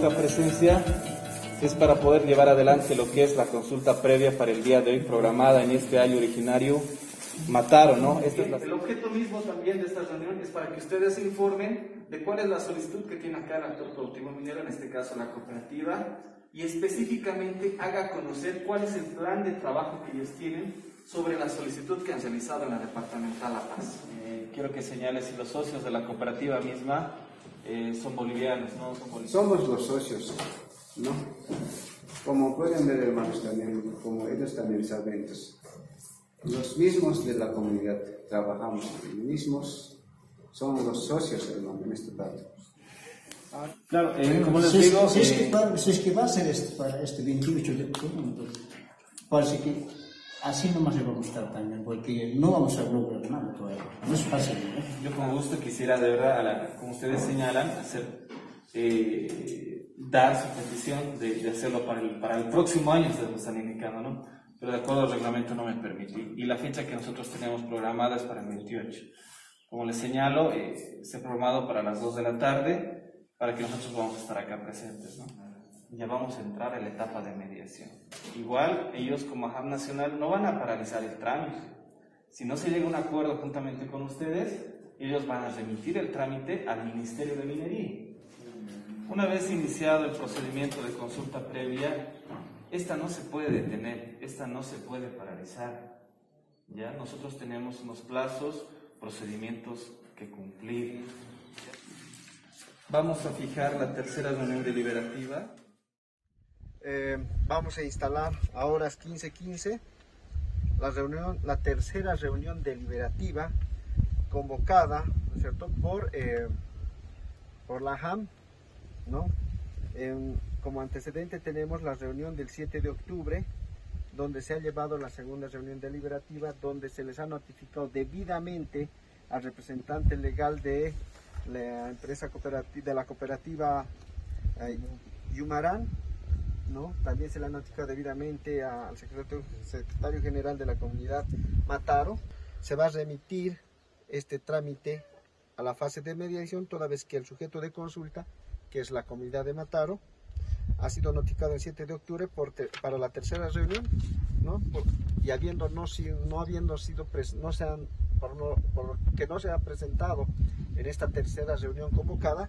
nuestra presencia es para poder llevar adelante lo que es la consulta previa para el día de hoy programada en este año originario Mataron, ¿no? Este es El objeto mismo también de esta reunión es para que ustedes se informen de cuál es la solicitud que tiene acá el actor productivo minero, en este caso la cooperativa, y específicamente haga conocer cuál es el plan de trabajo que ellos tienen sobre la solicitud que han realizado en la departamental La Paz. Eh, quiero que señales si los socios de la cooperativa misma eh, son bolivianos, ¿no? Son bolivianos. Somos los socios, ¿no? Como pueden ver, hermanos, también, como ellos también saben, los mismos de la comunidad trabajamos, los mismos somos los socios, hermano, en este parte. Claro, eh, como les digo... Si es, que eh, va, si es, que va, a ser este, para este 28 de octubre, entonces, parece que así no más se va a gustar también, porque no vamos a lograr nada todavía. No es fácil. Yo con gusto quisiera, de verdad, como ustedes señalan, hacer... Eh, dar su petición de, de hacerlo para el, para el próximo año, ustedes me están indicando, ¿no? Pero de acuerdo al reglamento no me permite. Y la fecha que nosotros tenemos programada es para el 28. Como les señalo, eh, se ha programado para las 2 de la tarde para que nosotros vamos a estar acá presentes. ¿no? Ya vamos a entrar en la etapa de mediación. Igual ellos como AJAB Nacional no van a paralizar el trámite. Si no se llega a un acuerdo juntamente con ustedes, ellos van a remitir el trámite al Ministerio de Minería. Una vez iniciado el procedimiento de consulta previa, esta no se puede detener, esta no se puede paralizar. ¿ya? Nosotros tenemos unos plazos, procedimientos que cumplir. Vamos a fijar la tercera reunión deliberativa. Eh, vamos a instalar a horas 15:15 la reunión, la tercera reunión deliberativa convocada, por, eh, por la HAM, ¿no? como antecedente tenemos la reunión del 7 de octubre, donde se ha llevado la segunda reunión deliberativa, donde se les ha notificado debidamente al representante legal de la empresa cooperativa, de la cooperativa eh, Yumarán, ¿no? También se le ha notificado debidamente al secretario, general de la comunidad Mataro. Se va a remitir este trámite a la fase de mediación, toda vez que el sujeto de consulta, que es la comunidad de Mataro, ha sido notificado el 7 de octubre para la tercera reunión, y habiendo no, no habiendo sido, no se han, por, no, que no se ha presentado en esta tercera reunión convocada,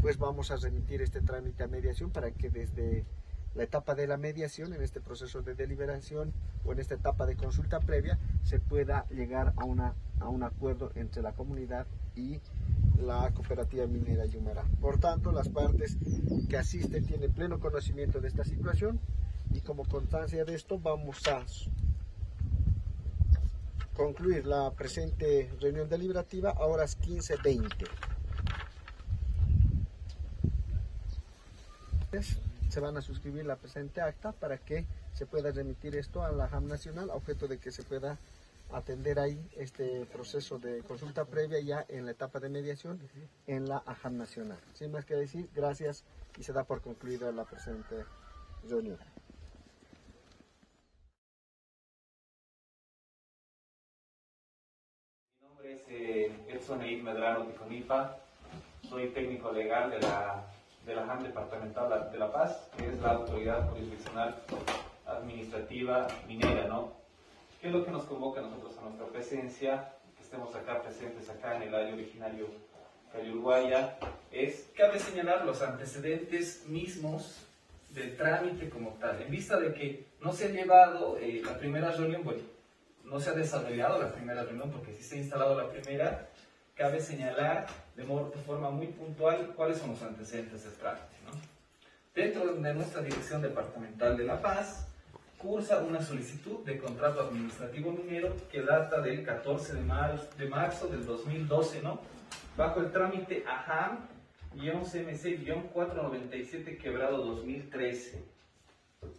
pues vamos a remitir este trámite a mediación para que desde la etapa de la mediación, en este proceso de deliberación o en esta etapa de consulta previa, se pueda llegar a, una, a un acuerdo entre la comunidad y la cooperativa minera Yumara. Por tanto, las partes que asisten tienen pleno conocimiento de esta situación y como constancia de esto vamos a concluir la presente reunión deliberativa a horas 15.20. Se van a suscribir la presente acta para que se pueda remitir esto a la JAM Nacional, a objeto de que se pueda atender ahí este proceso de consulta previa ya en la etapa de mediación en la AJAM Nacional. Sin más que decir, gracias y se da por concluida la presente reunión. Edson Eid Medrano Ticonipa, soy técnico legal de la, de la JAM Departamental de La Paz, que es la autoridad jurisdiccional administrativa minera, ¿no? ¿Qué es lo que nos convoca a nosotros a nuestra presencia? Que estemos acá presentes, acá en el área originario de Uruguaya, es, cabe señalar los antecedentes mismos del trámite como tal, en vista de que no se ha llevado eh, la primera reunión, bueno, no se ha desarrollado la primera reunión porque sí se ha instalado la primera, cabe señalar de, forma muy puntual cuáles son los antecedentes del trámite. Dentro de nuestra Dirección Departamental de La Paz, cursa una solicitud de contrato administrativo minero que data del 14 de marzo, de marzo del 2012, ¿no? Bajo el trámite AHAM-CMC-497 quebrado 2013.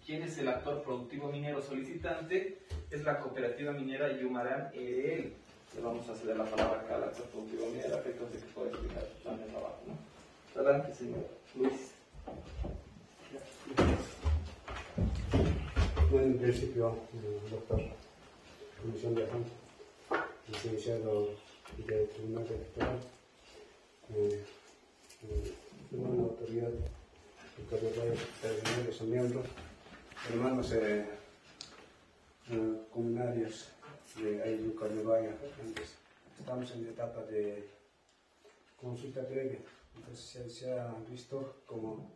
¿Quién es el actor productivo minero solicitante? Es la cooperativa minera Yumarán EL. Le vamos a ceder la palabra acá al actor productivo minero, a efectos de que pueda explicar su plan de trabajo. ¿no? Adelante, señor Luis. Bueno, en principio, el doctor, Comisión de Agente, licenciado del Tribunal Electoral, eh, eh, una autoridad el son miembros, hermanos eh, eh, comunarios de Ayucarnevaya. Entonces, estamos en la etapa de consulta previa. Entonces se, ha visto como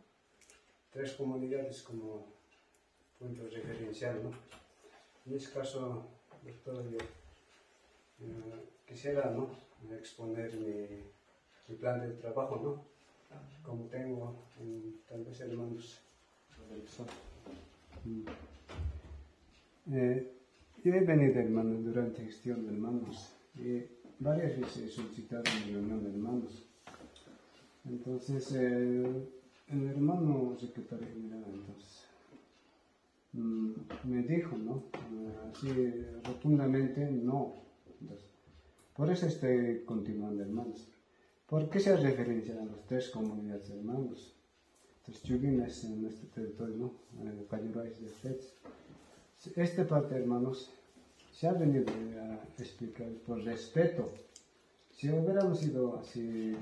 tres comunidades como punto referencial. ¿no? En este caso, doctor, yo eh, quisiera ¿no? exponer mi, mi, plan de trabajo, ¿no? como tengo en, tal vez hermanos. Eh, yo he venido, hermano, durante gestión de hermanos. Y varias veces he solicitado una reunión de hermanos. Entonces, eh, el hermano secretario general, entonces, mm, me dijo, ¿no? Así rotundamente, no. por eso estoy continuando, hermanos. ¿Por qué se hace referencia a las tres comunidades hermanos? Entonces, Chubines en este territorio, ¿no? Fets. Esta parte, hermanos, se ha venido a explicar por respeto. Si hubiéramos ido así,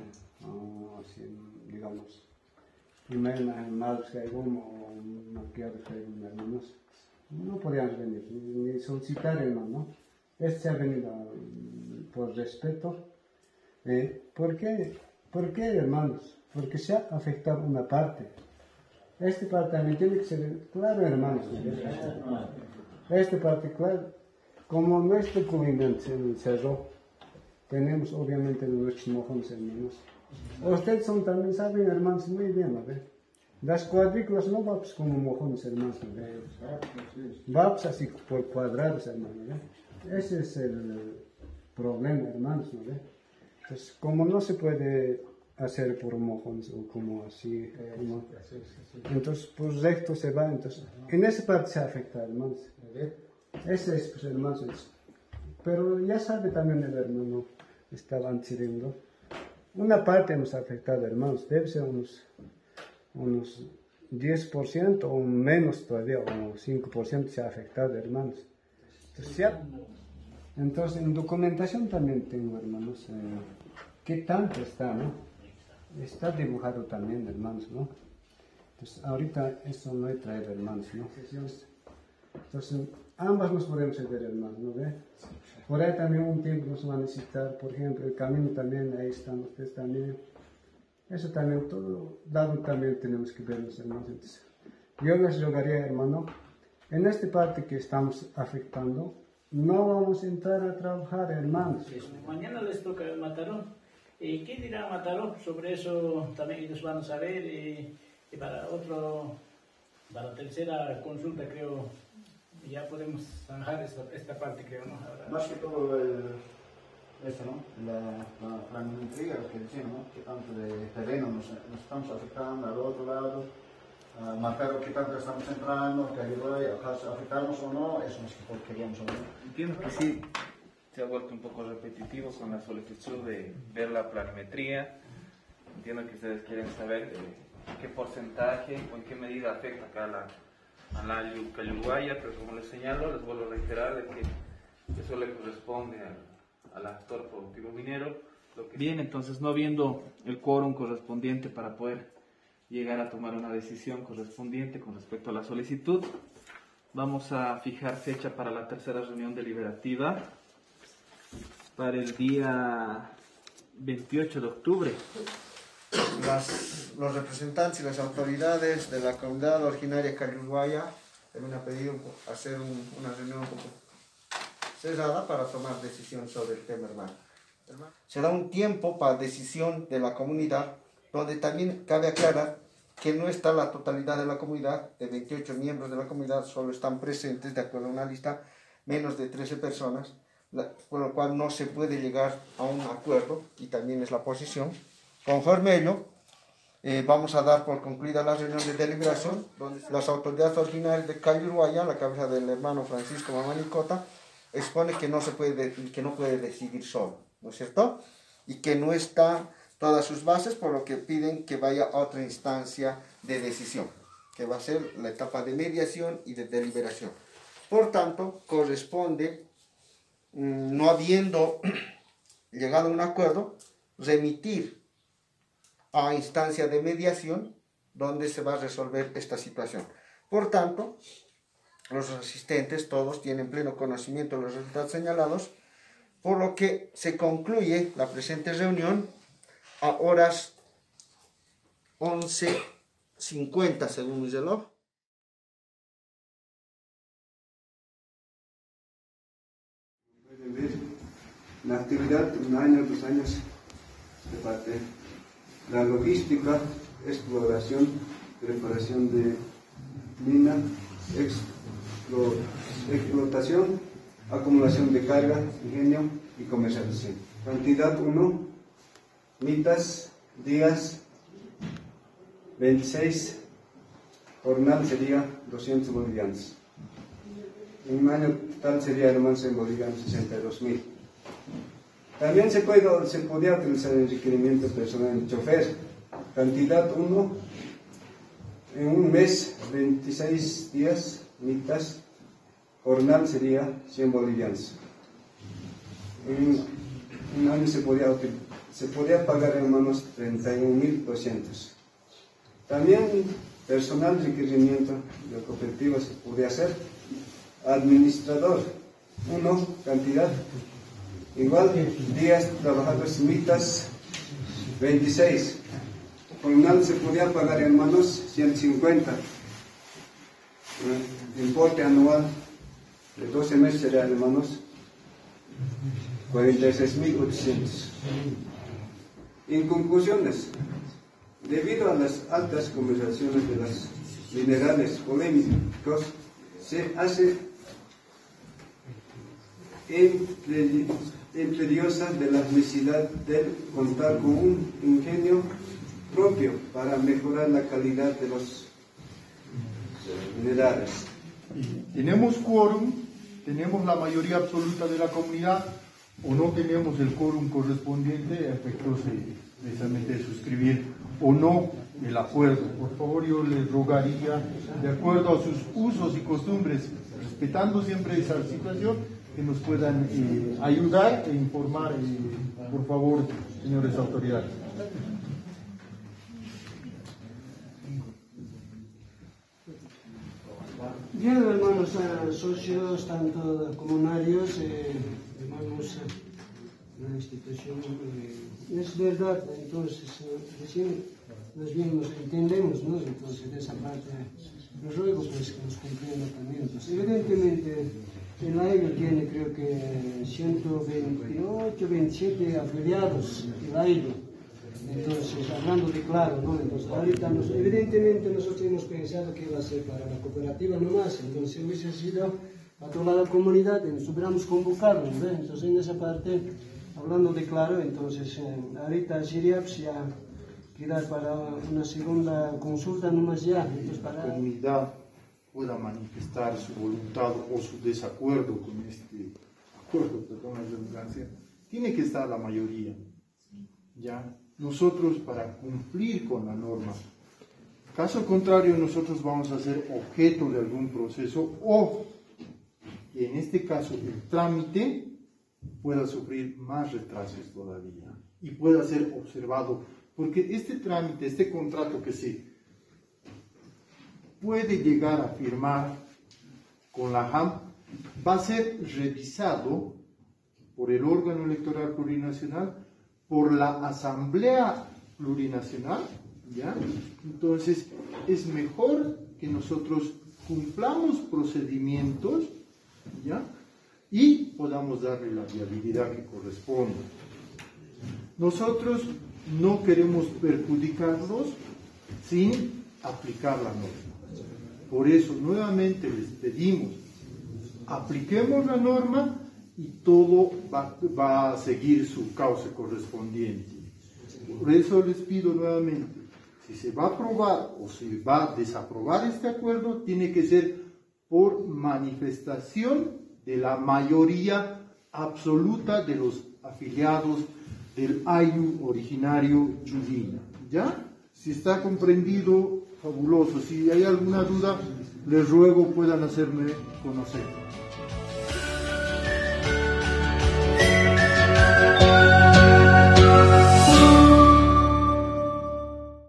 digamos, primero en Madres Caigón o Maquiar Caigón, hermanos, no podíamos venir, ni solicitar, hermano. Este se ha venido por respeto. Eh, ¿por, qué? ¿Por qué, hermanos? Porque se ha afectado una parte. Esta parte tiene que ser claro, hermanos. Esta parte, claro como nuestro comunidad se cerró, tenemos obviamente nuestros mojones hermanos. Ustedes son, también saben, hermanos, muy bien, ¿no? Las cuadrículas no vamos pues, como mojones hermanos, ¿no? Vamos así por cuadrados, hermanos. Ese es el problema, hermanos, ¿no? Entonces, como no se puede hacer por mojones o como así, como, entonces por recto se va, entonces en esa parte se afecta, hermanos. Ese es pues, hermano. Pero ya sabe también el hermano, estaban diciendo. Una parte nos ha afectado, hermanos, debe ser unos, unos 10% o menos todavía, o 5% se ha afectado, hermanos. Entonces, entonces, en documentación también tengo, hermanos, eh, qué tanto está, ¿no? Está dibujado también, hermanos, ¿no? Entonces, ahorita eso no he traído, hermanos, ¿no? Entonces, ambas nos podemos entender, hermano, ¿no ve? Por ahí también un tiempo nos va a necesitar, por ejemplo, el camino también, ahí están ustedes también. Eso también, todo dado también tenemos que vernos, hermanos. Entonces, yo les rogaría, hermano, en esta parte que estamos afectando, no vamos a entrar a trabajar, hermanos. mañana les toca el Mataró. ¿Y qué dirá Mataró sobre eso? También ellos van a saber. Y, y para otro, para la tercera consulta, creo, ya podemos zanjar esta, esta parte, creo, ¿no? Más que todo el, esto, ¿no? La, la fragmentoría, lo que decíamos, ¿no? Que tanto de terreno nos, nos estamos afectando al otro lado, uh, marcar qué tanto estamos entrando, que ayuda a afectarnos o no, eso es que queríamos o no. Entiendo que sí se ha vuelto un poco repetitivo con la solicitud de ver la planimetría. Entiendo que ustedes quieren saber eh, qué porcentaje o en qué medida afecta acá la a la Cayuguaya, pero como les señalo, les vuelvo a reiterar de que eso le corresponde al, actor productivo minero. Bien, entonces no habiendo el quórum correspondiente para poder llegar a tomar una decisión correspondiente con respecto a la solicitud, vamos a fijar fecha para la tercera reunión deliberativa para el día 28 de octubre los representantes y las autoridades de la comunidad originaria cariuguaya me han pedido hacer una reunión un poco cerrada para tomar decisión sobre el tema, hermano. Se da un tiempo para decisión de la comunidad, donde también cabe aclarar que no está la totalidad de la comunidad, de 28 miembros de la comunidad solo están presentes, de acuerdo a una lista, menos de 13 personas, con lo cual no se puede llegar a un acuerdo, y también es la posición. Conforme ello, eh, vamos a dar por concluida la reunión de deliberación, donde las autoridades ordinarias de Cayuruaya, la cabeza del hermano Francisco Mamanicota, expone que no, se puede, que no puede decidir solo, ¿no es cierto? Y que no está todas sus bases, por lo que piden que vaya a otra instancia de decisión, que va a ser la etapa de mediación y de deliberación. Por tanto, corresponde, no habiendo llegado a un acuerdo, remitir a instancia de mediación donde se va a resolver esta situación. Por tanto, los asistentes todos tienen pleno conocimiento de los resultados señalados, por lo que se concluye la presente reunión a horas 11.50 según mi reloj. Actividad, un año, dos años de parte. La logística, exploración, preparación de mina, explo- explotación, acumulación de carga, ingenio y comercialización. Cantidad 1, mitas, días, 26, jornal sería 200 bolivianos. En un año total sería el manso en bolivianos 62 mil. También se, puede, se podía utilizar el requerimiento personal del chofer. Cantidad 1, en un mes 26 días, mitas, jornal sería 100 bolivianos. En un año se podía, se podía pagar en manos 31.200. También personal requerimiento de cooperativa se podía hacer. Administrador, uno, cantidad. Igual, días trabajados mitas, 26. Jornal se podía pagar en manos 150. Eh, Importe anual de 12 meses sería en manos 46.800. En conclusiones, debido a las altas conversaciones de las minerales polémicos, se hace impe- imperiosa de la necesidad de contar con un ingenio propio para mejorar la calidad de los minerales. tenemos quórum, tenemos la mayoría absoluta de la comunidad o no tenemos el quórum correspondiente a efectos de precisamente suscribir o no el acuerdo. Por favor, yo les rogaría, de acuerdo a sus usos y costumbres, respetando siempre esa situación, que nos puedan eh, ayudar e informar, eh, por favor, señores autoridades. Bien, hermanos eh, socios, tanto comunarios, eh, hermanos eh, de la institución, eh, es verdad, entonces, eh, recién nos bien nos entendemos, ¿no? Entonces, de esa parte, les ruego pues que nos comprendan también. Pues, evidentemente, el AILO tiene creo que 128, 27 afiliados, el AILO. Entonces, hablando de claro, ¿no? Entonces, ahorita, nos- evidentemente, nosotros hemos pensado que iba a ser para la cooperativa nomás, entonces hubiese sido a toda la comunidad, nos hubiéramos convocado, ¿no? Entonces, en esa parte, hablando de claro, entonces, eh, ahorita sería pues, ya quedar para una segunda consulta nomás ya, entonces, la para... comunidad pueda manifestar su voluntad o su desacuerdo con este acuerdo, perdón la redundancia, tiene que estar la mayoría. ¿ya? Nosotros para cumplir con la norma. Caso contrario, nosotros vamos a ser objeto de algún proceso o, en este caso, el trámite pueda sufrir más retrasos todavía y pueda ser observado, porque este trámite, este contrato que se puede llegar a firmar con la JAM va a ser revisado por el órgano electoral plurinacional, por la Asamblea Plurinacional, ¿ya? Entonces, es mejor que nosotros cumplamos procedimientos, ¿ya? Y podamos darle la viabilidad que corresponda. Nosotros no queremos perjudicarlos sin aplicar la norma. Por eso, nuevamente les pedimos, apliquemos la norma y todo va, va a seguir su cauce correspondiente. Por eso les pido nuevamente, si se va a aprobar o se va a desaprobar este acuerdo, tiene que ser por manifestación de la mayoría absoluta de los afiliados del AIU originario Yudina. ¿Ya? Si está comprendido, fabuloso. Si hay alguna duda, les ruego puedan hacerme conocer.